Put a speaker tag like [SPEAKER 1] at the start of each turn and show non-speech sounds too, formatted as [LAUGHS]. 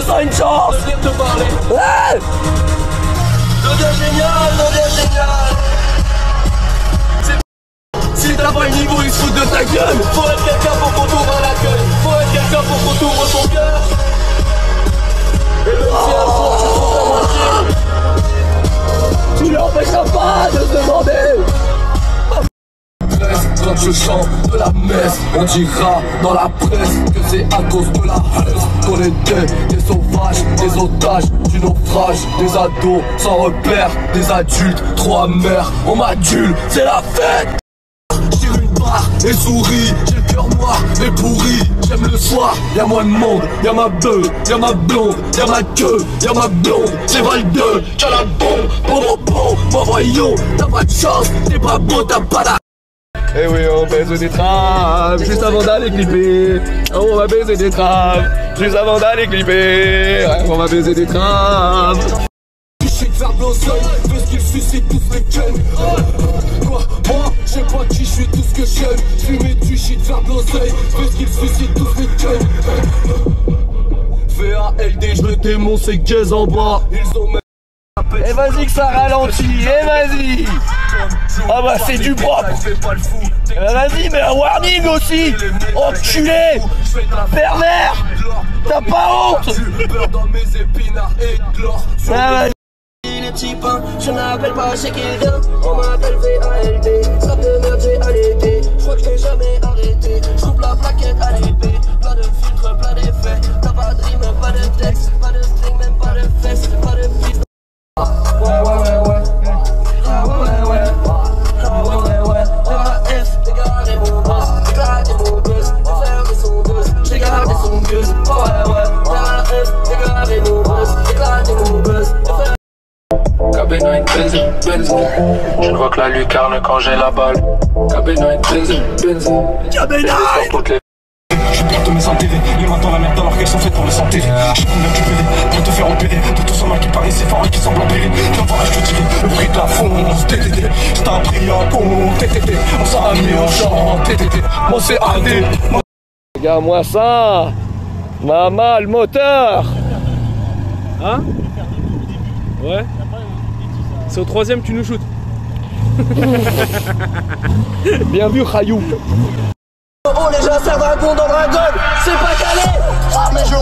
[SPEAKER 1] Donne-moi une chance
[SPEAKER 2] Je viens de te parler.
[SPEAKER 1] Ouais
[SPEAKER 2] Deviens génial, deviens génial. C'est- Si t'as pas le niveau, ils je chante de la messe, on dira dans la presse que c'est à cause de la haine qu'on était des sauvages, des otages, du naufrage, des ados sans repère, des adultes trop amers. On m'adule, c'est la fête. Tire une barre et souris, j'ai le cœur noir et pourri. J'aime le soir, y'a moins de monde, y'a ma beuh, y'a ma blonde, y'a ma queue, y'a ma blonde. C'est Val 2, t'as la bombe, bon bon bon, t'as pas de chance, t'es pas beau, t'as pas la eh oui, on baise des traves juste avant d'aller clipper. On va baiser des traves juste avant d'aller clipper. On va baiser des traves. Blossom, parce qu'ils suscitent tous les gueules? Quoi? Moi, je sais pas qui je suis, tout ce que j'aime. Fumer du shit, faire blossom, parce qu'ils suscitent tous les gueules. VALD, je le démon, c'est gaze en bas. Ils ont même.
[SPEAKER 1] Et vas-y que ça ralentit, et vas-y. Ah bah c'est du propre. Eh Vas-y mais un warning aussi. Enculé. Pervers. T'as pas honte.
[SPEAKER 2] Beurre dans mes épinards et de l'or. Sur
[SPEAKER 1] Ah,
[SPEAKER 3] je n'appelle pas chez qui vient, on m'appelle VALD, ça de merde j'ai allaité, je crois que je jamais
[SPEAKER 4] KB9 Benz, Benz Je ne vois que la lucarne quand j'ai la balle. KB9 Benz, Benz Sur toutes les
[SPEAKER 5] Je à mes enterrer Les mains dans la merde alors qu'elles sont faites pour les enterrer J'ai combien tu payé pour te faire opérer. De tout ce mal qui paraît si fort et qui semble empirer Viens voir je te dirai le prix de la fonce TTT Je t'ai appris un con TTT On s'en mis en chant TTT Moi c'est AD Moi
[SPEAKER 1] Regarde-moi ça Maman, le moteur.
[SPEAKER 6] Hein? Ouais. C'est au troisième que tu nous shootes. [LAUGHS]
[SPEAKER 1] Bien vu Rayou
[SPEAKER 3] Oh les gens c'est un dragon dans Dragon C'est pas calé.
[SPEAKER 7] Ah mais je